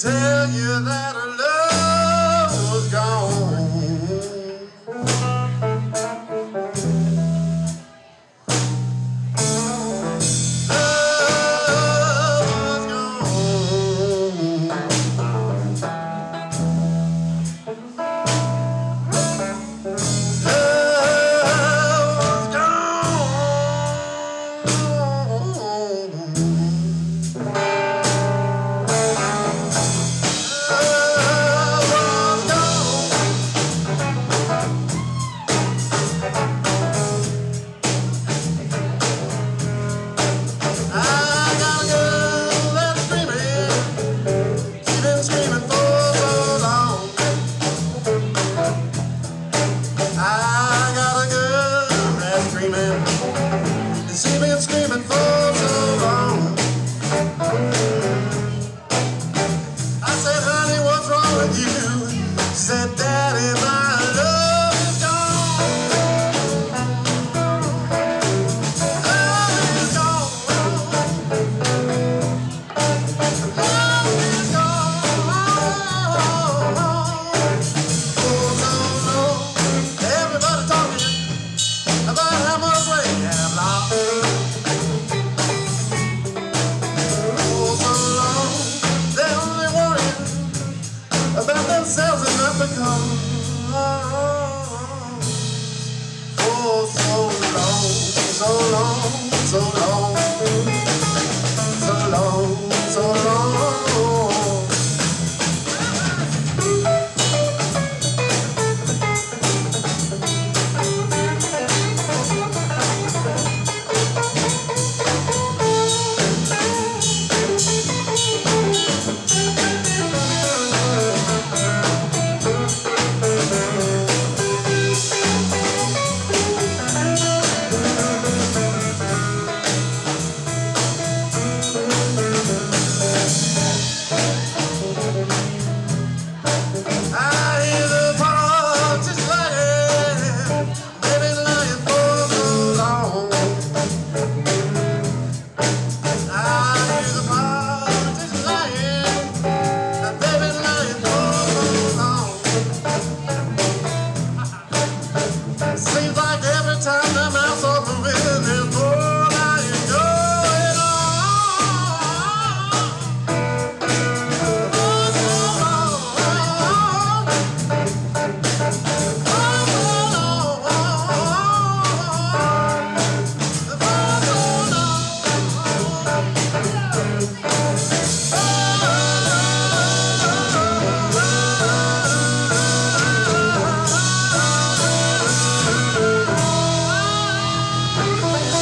tell you that.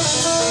Bye.